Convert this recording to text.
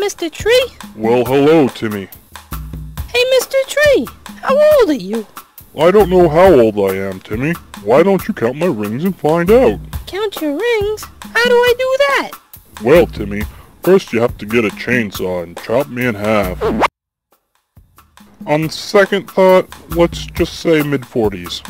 Mr. Tree? Well, hello, Timmy. Hey, Mr. Tree, how old are you? I don't know how old I am, Timmy. Why don't you count my rings and find out? Count your rings? How do I do that? Well, Timmy, first you have to get a chainsaw and chop me in half. On second thought, let's just say mid-40s.